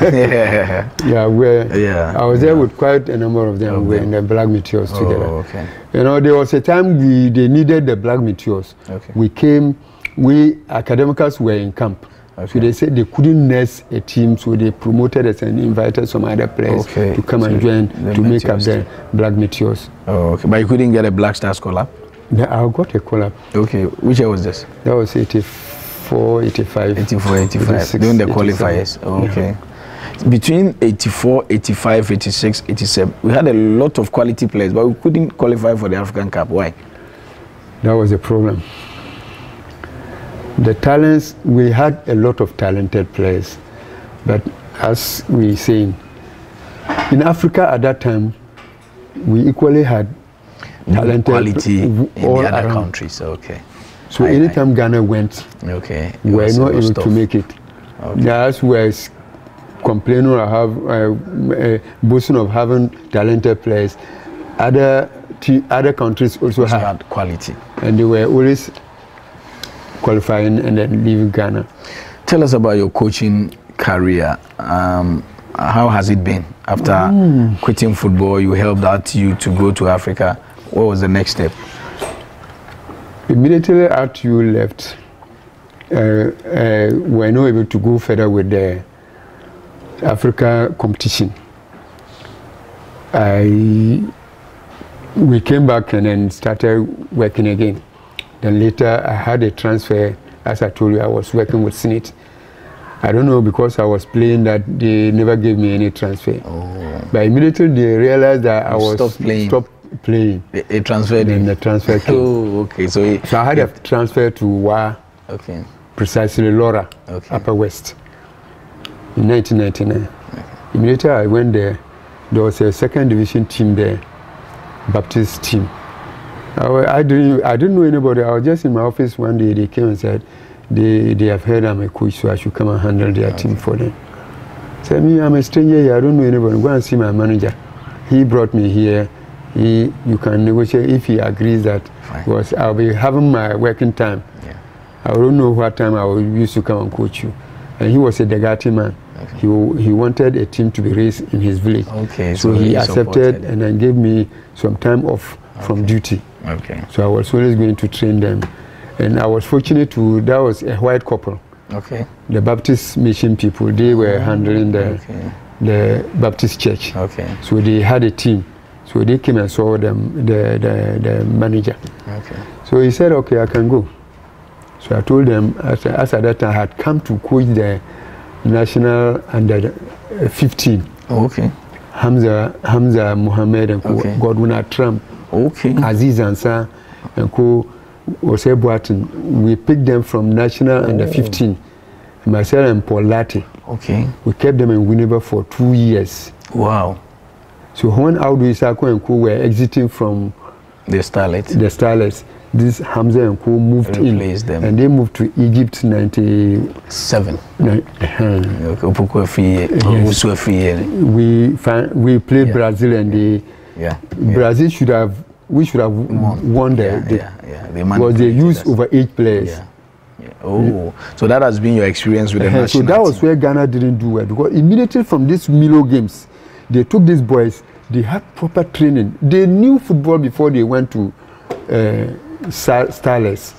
yeah.
Yeah, where
Yeah,
I was there with quite a number of them. We were in the Black Meteors
Oh,
together.
okay.
You know, there was a time we they needed the Black Meteors.
Okay.
We came, we academicals were in camp. So they said they couldn't nurse a team, so they promoted us and invited some other players
Okay.
to come and join to make up the Black Meteors.
Oh, okay. But you couldn't get a Black Star scholar?
Then I got a call up.
Okay. Which year was this?
That was 84, 85.
84, 85.
86,
During the qualifiers. Oh, okay. Between 84, 85, 86, 87, we had a lot of quality players, but we couldn't qualify for the African Cup. Why?
That was a problem. The talents, we had a lot of talented players, but as we saying, in Africa at that time, we equally had talented
quality in
all
the other
around.
countries. Okay.
So
I-
anytime Ghana went,
Okay.
We were not able to make it.
Okay.
That's where complaining or have uh, uh, boasting of having talented players. Other other countries also had
quality.
and they were always qualifying and then leaving Ghana.
Tell us about your coaching career. Um, how has it been after
Mm.
quitting football? You helped out you to go to Africa. What was the next step?
Immediately after you left, uh, uh, we were not able to go further with the Africa competition. I we came back and then started working again. Then later I had a transfer. As I told you, I was working with SNIT. I don't know because I was playing that they never gave me any transfer.
Oh.
But immediately they realized that I was
stopped playing.
stopped playing.
It, it transferred
Then
in.
the transfer came.
Oh, okay. So, it,
So I had a transfer to WA,
okay.
precisely Lawra,
Okay.
Upper West, in 1999. Okay. Immediately I went there, there was a second division team there, Baptist team. I, I didn't, I didn't know anybody. I was just in my office one day. They came and said, they, they have heard I'm a coach, so I should come and handle their team for them. Said me, I'm a stranger here. I don't know anybody. Go and see my manager. He brought me here. He, you can negotiate if he agrees that
Fine.
because I'll be having my working time.
Yeah.
I don't know what time I will used to come and coach you. And he was a Degati man. Okay. He, he wanted a team to be raised in his village.
Okay,
So,
so
he, accepted
supported.
and then gave me some time off from duty.
Okay.
So I was always going to train them. And I was fortunate to, that was a white couple.
Okay.
The Baptist mission people, they were handling the,
Okay.
the Baptist church.
Okay.
So they had a team. So they came and saw them, the, the, the manager.
Okay.
So he said, okay, I can go. So I told them, as, as at that time, I had come to coach the national under uh, 15.
Oh, okay.
Hamza, Hamza Mohammed and
Okay.
Godwin Attram,
Okay.
Aziz Ansar and co, Ose Boatin. We picked them from national under 15. Myself and Paul Lati.
Okay.
We kept them in Winneba for two years.
Wow.
So when Audu Isako and co were exiting from
The starlet.
the Starlets, this Hamza and Co moved in,
Replaced them.
and they moved to Egypt 90.
Seven.
nine- uh,
Okay. Opoku Afiye. Owusu Afiye.
we we played
Yeah.
Brazil, and they
Yeah.
Brazil should have we should have won, the,
Yeah,
the
yeah, yeah. They
because they used
us.
over eight players.
Yeah. Oh, so that has been your experience with the
Uh-huh, so that was where Ghana didn't do well because immediately from these Milo games, they took these boys. They had proper training. They knew football before they went to uh, Starlets.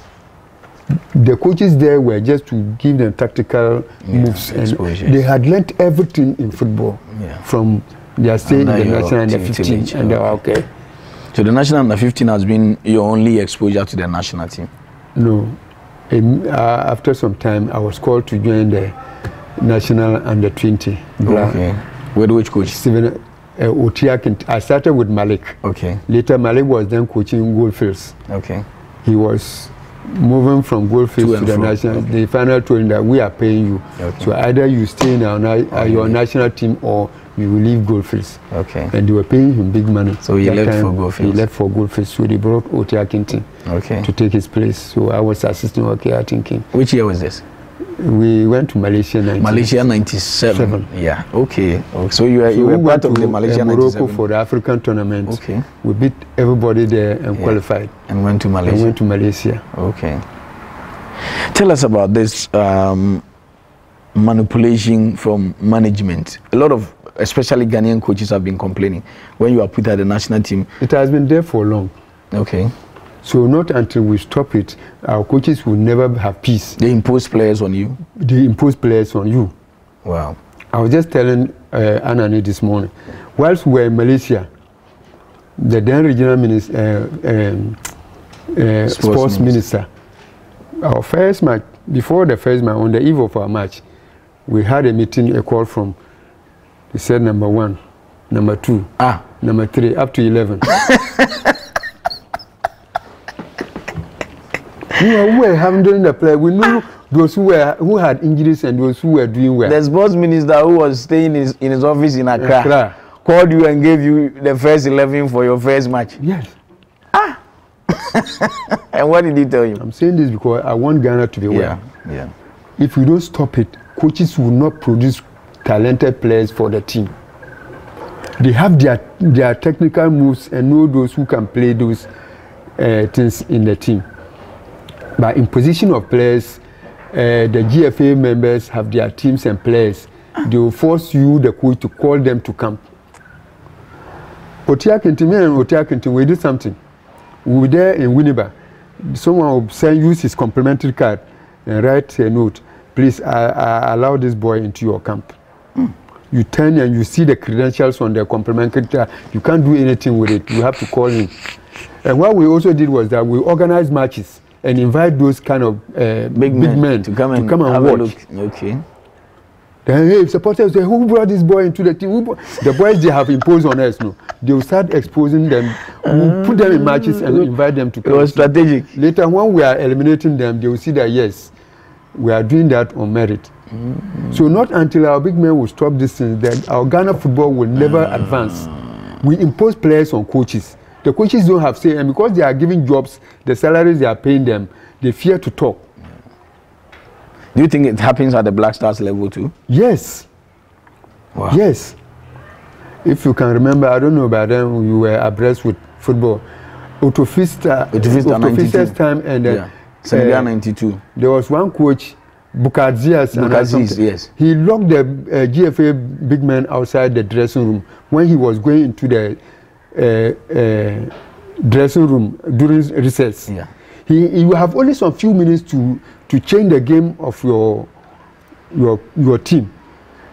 The coaches there were just to give them tactical
Yeah,
moves, and
exposures.
they had learnt everything in football
Yeah.
from their stay in the national under
team
15,
age,
and they were okay.
So the national under 15 has been your only exposure to the national team.
No. In, uh, after some time, I was called to join the national under 20.
Okay. With which coach?
Steven uh, Otiak. I started with Malik.
Okay.
Later, Malik was then coaching Goldfields.
Okay.
He was moving from
To
Goldfields to,
and
the
fro.
national.
Okay.
They finally told him that we are paying you.
Okay.
So either you stay in our, na- uh, your
yeah.
national team or you will leave Goldfields.
Okay.
And they were paying him big money.
So he left
time,
for
He left for Goldfields. So they brought Otiak Kintin
Okay.
to take his place. So I was assistant Otiak Kintin.
Which year was this?
We went to Malaysia. 19.
Malaysia 97.
Seven.
Yeah. Okay. okay. So you were,
So
you were
we
part
went
of
to
the Malaysia
uh, Morocco
97.
for the African tournament.
Okay.
We beat everybody there and
Yeah.
qualified.
And went to Malaysia.
went to Malaysia.
Okay. Tell us about this um, manipulation from management. A lot of, especially Ghanaian coaches, have been complaining when you are put at the national team.
It has been there for long.
Okay.
So not until we stop it, our coaches will never have peace.
They impose players on you.
They impose players on you.
Wow.
I was just telling uh, Anani this morning, whilst we were in Malaysia, the then regional minister, uh, um, uh, sports,
minister.
minister, our first match, before the first match, on the eve of our match, we had a meeting, a call from, he said number one, number two,
Ah.
number three, up to 11. we were, we were handling the play. We knew those who, were, who had injuries and those who were doing well.
The sports minister who was staying in his, in his office in Accra,
Accra.
called you and gave you the first 11 for your first match.
Yes.
And what did he tell you?
I'm saying this because I want Ghana to be well.
Yeah. Yeah.
If we don't stop it, coaches will not produce talented players for the team. They have their, their technical moves and know those who can play those uh, things in the team. But in position of players, uh, the GFA members have their teams and players. They will force you, the coach, to call them to camp. Otia Kintin, me and Otia Kintin, we did something. We were there in Winneba. Someone will send, use his complimentary card and write a note. Please I, I allow this boy into your camp. You turn and you see the credentials on the complimentary card. You can't do anything with it. You have to call him. And what we also did was that we organized matches and invite those kind of uh,
Big, men, to come and, have a
watch.
look. Okay.
Then hey, supporters say, who brought this boy into the team? Who The boys they have imposed on us, no. They will start exposing them. We'll put them in matches and invite them to come.
It was strategic.
Later, when we are eliminating them, they will see that yes, we are doing that on merit. So not until our big men will stop this thing, that our Ghana football will never advance. We impose players on coaches. The coaches don't have say, and because they are giving jobs, the salaries they are paying them, they fear to talk.
Do you think it happens at the Black Stars level too?
Yes.
Wow.
Yes. If you can remember, I don't know by then you were abreast with football. Otofista,
Otofista 92.
Otofista's time, and then
yeah. Senegal
uh,
92.
there was one coach,
Bukaziz,
something.
yes.
He locked the uh, GFA big man outside the dressing room when he was going into the uh, uh, dressing room during recess.
Yeah.
He, you have only some few minutes to, to change the game of your, your, your team.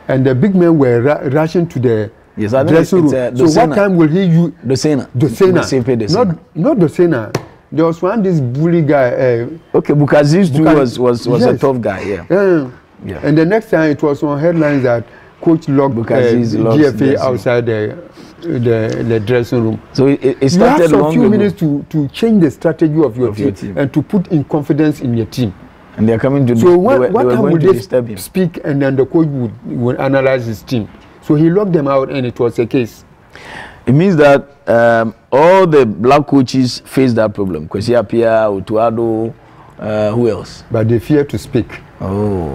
And the big men were ra- rushing to the
Yes,
dressing room.
uh,
so what time will he use?
Dosena.
Dosena. Not, not Dosena. There was one, this bully guy. Uh,
Okay, Bukaziz too was, was, was a
Yes.
tough guy, yeah.
uh,
Yeah.
And the next time it was on headlines that coach locked uh,
Bukaziz locks
GFA outside the, the, the dressing room.
So it, it
You have
started
some
long
few
ago.
minutes to, to change the strategy of your,
Of your
team,
team.
and to put in confidence in your team.
And they're coming to
So
they
what,
were,
what
they
time would they speak and then the coach would, would analyze his team? So he locked them out and it was a case.
It means that um, all the black coaches face that problem. Kwesi Appiah, Utuado, uh, who else?
But they fear to speak.
Oh,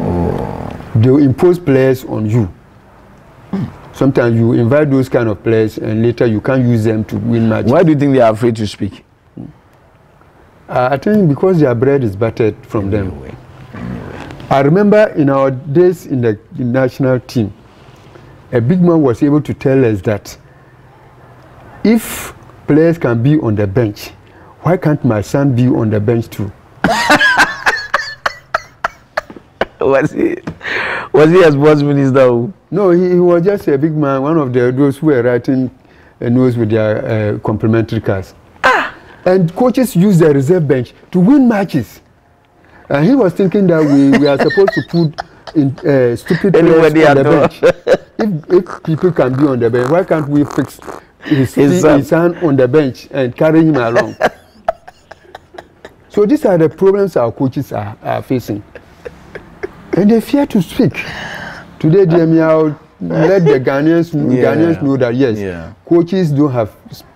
oh.
They will impose players on you. Sometimes you invite those kind of players and later you can't use them to win matches.
why do you think they are afraid to speak?
Uh, I think because their bread is buttered from them.
Anyway.
I remember in our days in the national team, a big man was able to tell us that if players can be on the bench, why can't my son be on the bench too?
was he was he a sports minister?
No, he, he was just a big man, one of the those who were writing uh, news with their uh, complimentary cards. Ah. And coaches use the reserve bench to win matches. And he was thinking that we, we are supposed to put in uh, stupid players on the bench. if, if people can be on the bench, why can't we fix his, um,
His
his,
son.
his son on the bench and carry him along? so these are the problems our coaches are, are facing. And they fear to speak. Today, uh, DME out, let the Ghanaians,
Yeah.
Ghanaians know that yes,
Yeah.
coaches don't have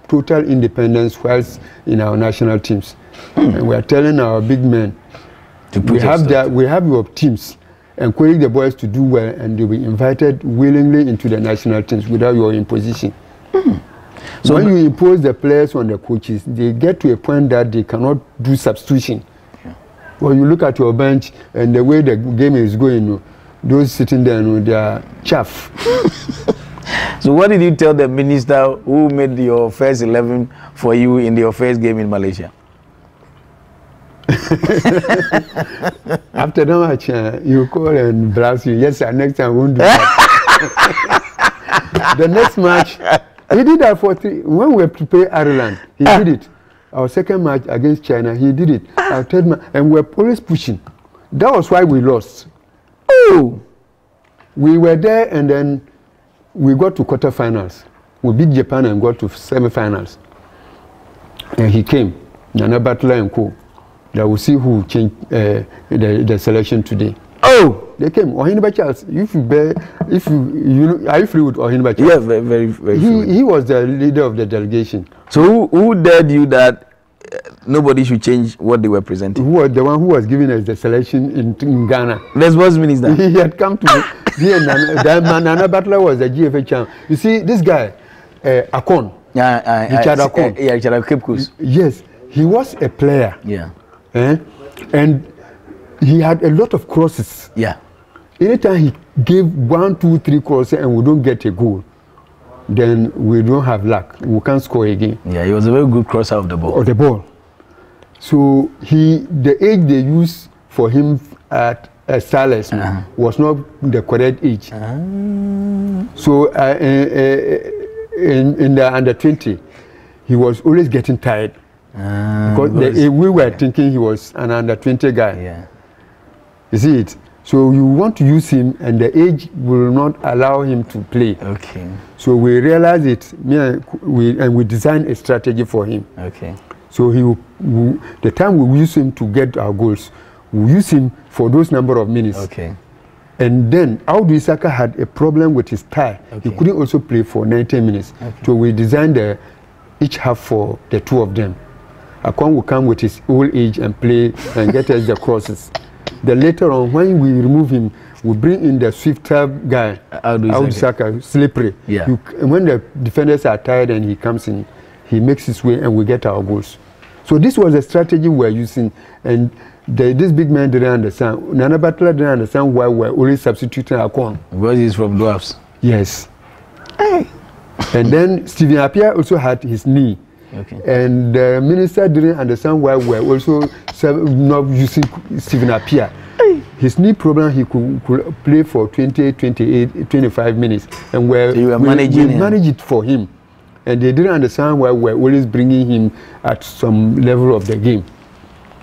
total independence whilst in our national teams. Hmm. and we are telling our big men,
To put
we have
stuff
we have your teams encourage the boys to do well and they'll be invited willingly into the national teams without your imposition hmm.
So
when you impose the players on the coaches they get to a point that they cannot do substitution. When you look at your bench and the way the game is going those sitting there they are chaff.
So what did you tell the minister who made your first eleven for you in your first game in Malaysia?
after that match uh, you call and blast you. Yes sir next time we won't do that. The next match he did that for three when we were to play Ireland he did it. Our second match against China he did it. Our third match and we were always pushing. That was why we lost.
Oh,
we were there and then we got to quarterfinals. We beat Japan and got to semi-finals. And he came Nana Butler and co. That will see who change uh, the, the selection today.
Oh,
They came. Ohinba Charles, if you bear, if you, you know, are you free with Ohinba Charles?
yeah, very, very, very.
He, he was the leader of the delegation.
So who, who dared you that uh, nobody should change what they were presenting?
Who was the one who was giving us the selection in, in Ghana?
The sports minister.
He had come to and Nana, that Nana Butler was the GFA champ. You see, this guy, uh, Akon,
Yeah, uh,
Richard
uh,
Akon.
Yeah, Richard Akon, Cape
yes, he was a player.
Yeah,
Eh? And he had a lot of crosses.
yeah.
Anytime he gave one, two, three crosses and we don't get a goal, then we don't have luck. We can't score again.
Yeah, he was a very good crosser of the ball.
or the ball. So he, the age they used for him at uh, Starlets
Uh-huh.
was not the correct age. So uh, uh, in, in the under 20, he was always getting tired.
Ah,
Because the, we were thinking he was an under 20 guy.
yeah.
You see it? So you want to use him, and the age will not allow him to play.
Okay.
So we realize it, and we, and we designed a strategy for him.
Okay.
So he, the time we use him to get our goals, we use him for those number of minutes.
Okay.
And then Awudu Issaka had a problem with his thigh.
Okay.
He couldn't also play for 90 minutes.
Okay.
So we designed the, each half for the two of them. Akon will come with his old age and play and get us the crosses. Then later on, when we remove him, we bring in the swifter guy,
Audu
Awudu
Issaka.
Issaka, slippery.
Yeah.
You when the defenders are tired and he comes in, he makes his way and we get our goals. So this was a strategy we were using, and the, this big man didn't understand. Nana Butler didn't understand why we were only substituting Akon.
Because he's from Dwarfs.
Yes. Hey. and then Stephen Appiah also had his knee.
Okay.
And the minister didn't understand why we were also not using Stephen Appiah. His knee problem, he could, could play for 20, 28, 25 minutes. And we're,
So were
we,
managing
we
him.
managed it for him. And they didn't understand why we were always bringing him at some level of the game.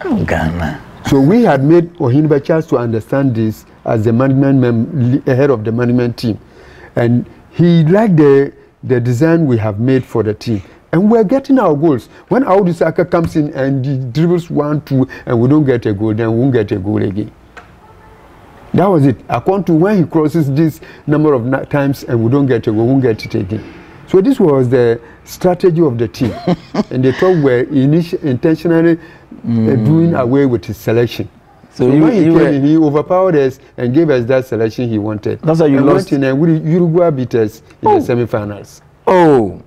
Oh, Ghana.
So we had made Ohinba Charles to understand this as the management mem- head of the management team, and he liked the the design we have made for the team, and we're getting our goals. When Audu Saka comes in and he dribbles one two, and we don't get a goal, then we won't get a goal again. That was it. According to when he crosses this number of times and we don't get it, we won't get it again. So this was the strategy of the team, and they thought we're intentionally uh, doing away with his selection.
So
So,
you-
when he came in, he overpowered us and gave us that selection he wanted.
That's how you
and
lost-
Went in and Uruguay beat us in
Oh.
the semi-finals.
Oh.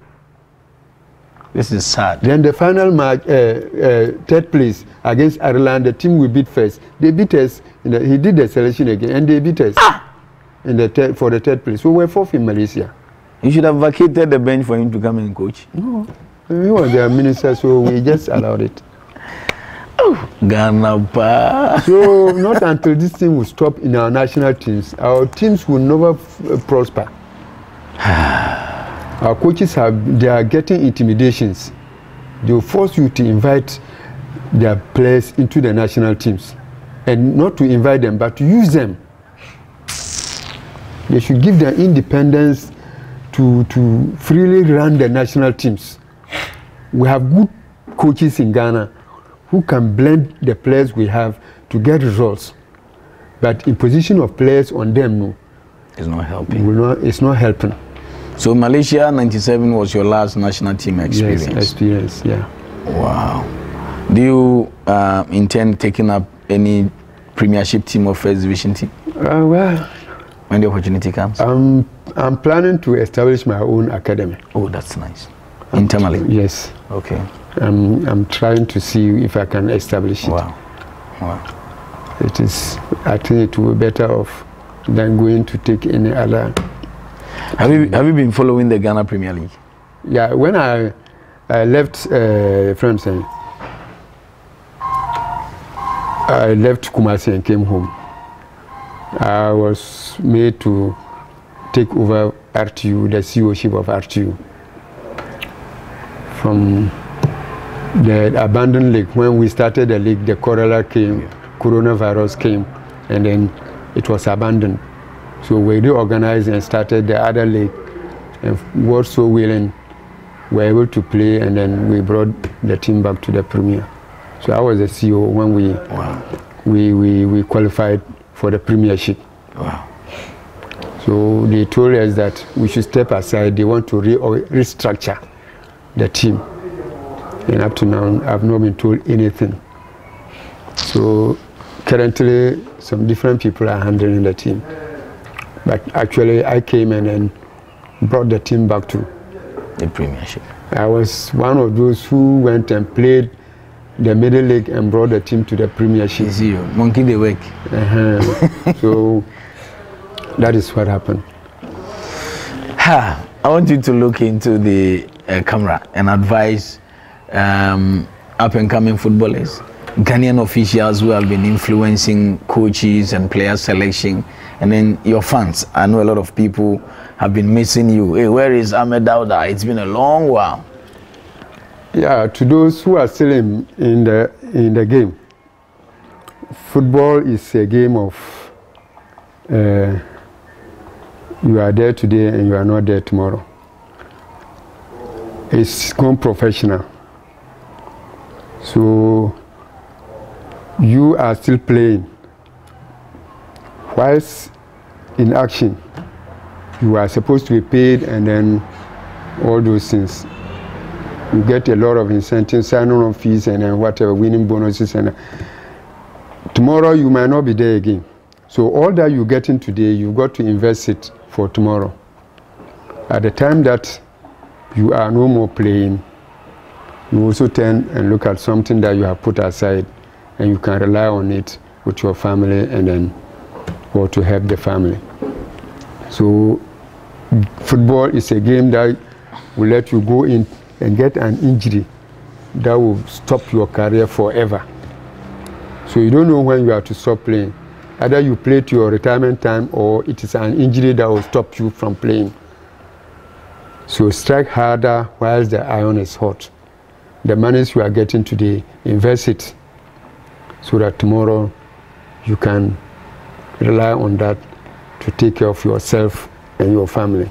This is sad.
Then the final match, uh, uh, third place against Ireland, the team we beat first. They beat us. The, he did the selection again, and they beat us
Ah!
in the third, for the third place. So we're fourth in Malaysia.
You should have vacated the bench for him to come and coach.
No, he was their minister, so we just allowed it.
Ghana pa.
So not until this thing will stop in our national teams, our teams will never prosper. our coaches have they are getting intimidations. They will force you to invite their players into the national teams, and not to invite them, but to use them. They should give their independence to to freely run the national teams. We have good coaches in Ghana who can blend the players we have to get results. But imposition of players on them no,
It's not helping.
not, it's not helping.
So Malaysia 97 was your last national team experience.
Yes, experience, yeah.
Wow. Do you uh, intend taking up any premiership team or first division team
Uh, well,
when the opportunity comes?
I'm, I'm planning to establish my own academy.
oh, that's nice. Internally.
Yes,
Okay.
I'm, I'm trying to see if I can establish it.
Wow. Wow.
It is, I think it will be better off than going to take any other.
Have you have you been following the Ghana Premier League?
Yeah, when I, I left uh, France, eh, I left Kumasi and came home. I was made to take over RTU, the CEOship of RTU. From the abandoned league, when we started the league, the cholera came, coronavirus came, and then it was abandoned. So we reorganized and started the other league, and God so willing, we were able to play, and then we brought the team back to the Premier. So I was the CEO when we
Wow.
we, we, we qualified for the Premiership.
Wow.
So they told us that we should step aside. They want to re- restructure the team. And up to now, I've not been told anything. So currently, some different people are handling the team. But actually, I came in and brought the team back to.
The Premiership.
I was one of those who went and played the middle league and brought the team to the Premiership.
You see, you monkey the work.
Uh-huh. so that is what happened.
Ha! I want you to look into the uh, camera and advise um, up and coming footballers, Ghanaian officials who have been influencing coaches and player selection, and then your fans. I know a lot of people have been missing you. Hey, where is Ahmed Dauda? It's been a long while.
Yeah, to those who are still in, in the in the game, football is a game of uh, you are there today and you are not there tomorrow. It's gone professional. So you are still playing. Whilst in action, you are supposed to be paid and then all those things you get a lot of incentives, signing on fees, and then whatever, winning bonuses. And uh, tomorrow you might not be there again. So all that you're getting today, you've got to invest it for tomorrow. At the time that you are no more playing, you also turn and look at something that you have put aside, and you can rely on it with your family, and then or to help the family. So football is a game that will let you go in and get an injury that will stop your career forever. So you don't know when you have to stop playing. Either you play to your retirement time or it is an injury that will stop you from playing. So strike harder whilst the iron is hot. The monies you are getting today, invest it so that tomorrow you can rely on that to take care of yourself and your family.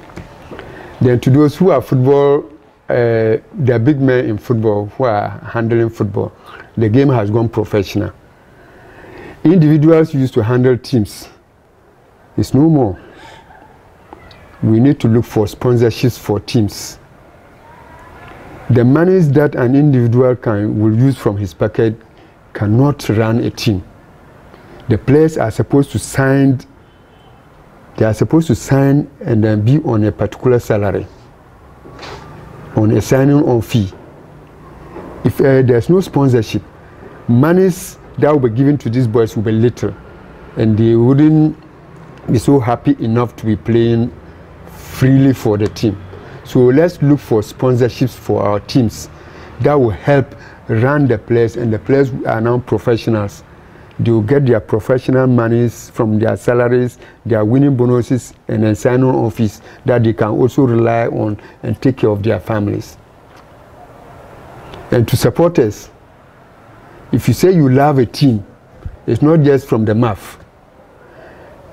Then to those who are football uh, the big men in football who are handling football, the game has gone professional. Individuals used to handle teams. It's no more. We need to look for sponsorships for teams. The monies that an individual can will use from his pocket cannot run a team. The players are supposed to sign. They are supposed to sign and then be on a particular salary on a signing on fee if uh, there's no sponsorship, monies that will be given to these boys will be little, and they wouldn't be so happy enough to be playing freely for the team. So let's look for sponsorships for our teams that will help run the players, and the players are now professionals. They will get their professional monies from their salaries, their winning bonuses, and then sign on office that they can also rely on and take care of their families. And to supporters, if you say you love a team, it's not just from the mouth.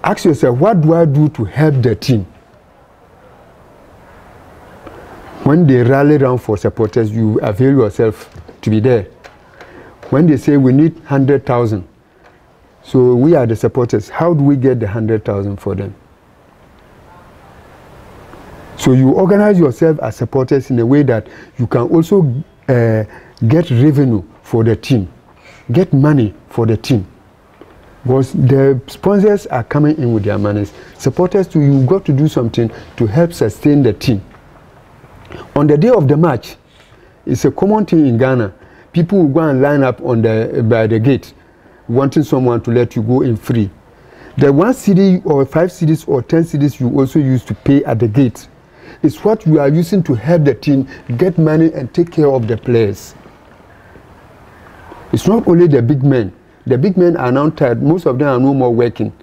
Ask yourself, what do I do to help the team? When they rally around for supporters, you avail yourself to be there. When they say we need 100,000, so we are the supporters, how do we get the 100,000 for them? So you organize yourself as supporters in a way that you can also uh, get revenue for the team, get money for the team. Because the sponsors are coming in with their monies. Supporters too, you've got to do something to help sustain the team. On the day of the match, it's a common thing in Ghana. People will go and line up on the by the gate, wanting someone to let you go in free. The one city or five cities or ten cities you also use to pay at the gate is what you are using to help the team get money and take care of the players. It's not only the big men. The big men are now tired. Most of them are no more working.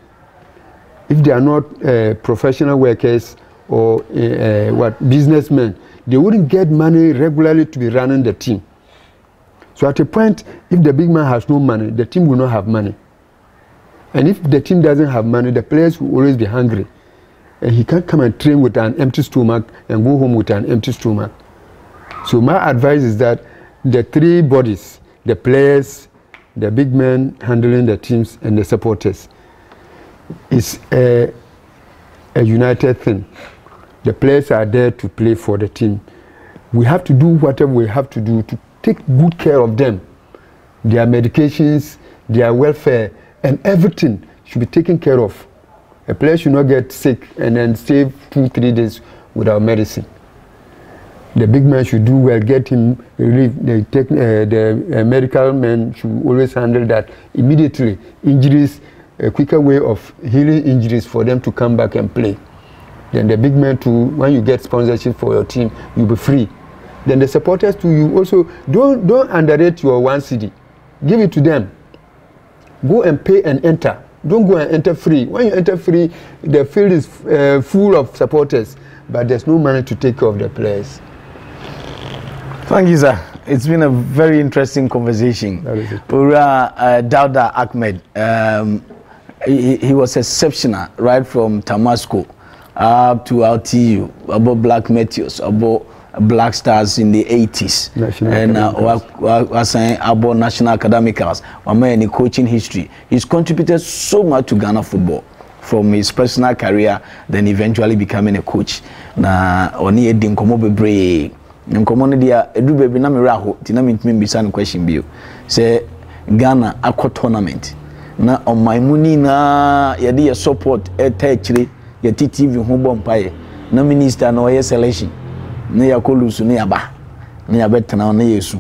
If they are not uh, professional workers or uh, uh, what businessmen, they wouldn't get money regularly to be running the team. So at a point, if the big man has no money, the team will not have money. And if the team doesn't have money, the players will always be hungry. And he can't come and train with an empty stomach and go home with an empty stomach. So my advice is that the three bodies, the players, the big men handling the teams, and the supporters, is a, a united thing. The players are there to play for the team. We have to do whatever we have to do to take good care of them. Their medications, their welfare, and everything should be taken care of. A player should not get sick and then stay two, three days without medicine. The big man should do well, get him relief. The, tech, uh, the uh, medical man should always handle that immediately. Injuries, a quicker way of healing injuries for them to come back and play. Then the big man too, when you get sponsorship for your team, you'll be free. Then the supporters to you also don't don't underrate your one city. Give it to them. Go and pay and enter. Don't go and enter free. When you enter free, the field is uh, full of supporters, but there's no money to take care of the players.
Thank you, sir. It's been a very interesting conversation.
That is it.
Ura uh, Dauda Ahmed, um, he, he was exceptional right from Tamasco up to RTU, about Black Meteors, about Black Stars in the 80s.
National
and uh,
Academicals.
wa- wa- was saying about National Academicals, Wama any coaching history. He's contributed so much to Ghana football from his personal career, then eventually becoming a coach. Na ɔne yɛ di nkɔmɔ bebree. Nkɔmɔ no deɛ edu baabi na mmerɛ aho ti na mintumi mbisa no question bio. Sɛ Ghana akɔ tournament na ɔman mu nyinaa yɛde yɛ support ɛta akyire yɛte TV ho bɔ mpaeɛ na minister na ɔyɛ selection ne yɛakɔ lusu ne yɛaba ne yɛabɛtena hɔ ne yɛsu.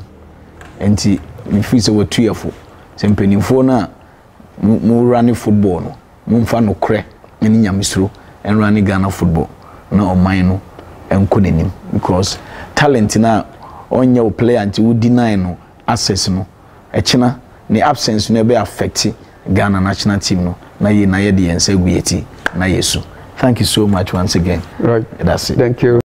Nti mefiri sɛ watu yɛfo. Sɛ mpanimfoɔ no a mo- mowura ne football no momfa nokorɛ ne nyamesuro ɛnwura ne ghana football na ɔman no ɛnkɔ n'anim. Because talent no a ɔnyɛ wo player nti wo deny no access no ɛkyena ne absence no ɛbɛ affect ghana national team no na yɛ na yɛde yɛn nsa gu yɛ ti na yɛsu. Thank you so much once again.
Right.
that's it.
Thank you.